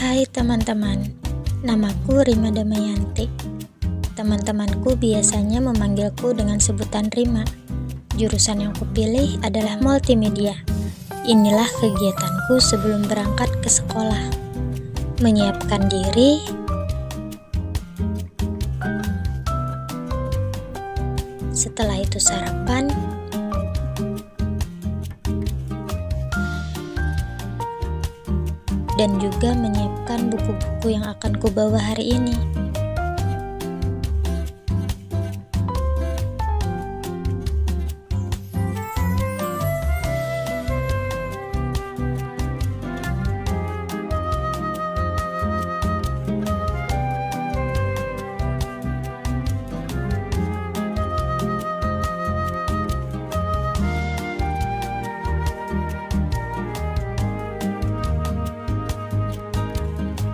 Hai teman-teman, namaku Rima Damayanti. Teman-temanku biasanya memanggilku dengan sebutan Rima. Jurusan yang kupilih adalah multimedia. Inilah kegiatanku sebelum berangkat ke sekolah. Menyiapkan diri, setelah itu sarapan, dan juga menyiapkan buku-buku yang akan kubawa hari ini.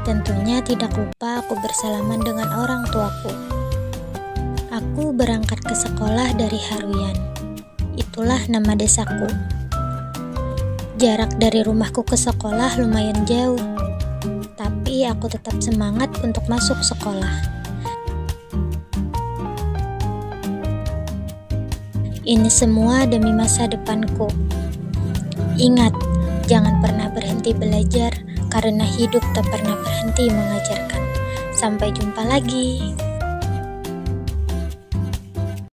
Tentunya tidak lupa aku bersalaman dengan orang tuaku. Aku berangkat ke sekolah dari Haruyan. Itulah nama desaku. Jarak dari rumahku ke sekolah lumayan jauh, tapi aku tetap semangat untuk masuk sekolah. Ini semua demi masa depanku. Ingat, jangan pernah berhenti belajar karena hidup tak pernah berhenti mengajarkan. Sampai jumpa lagi.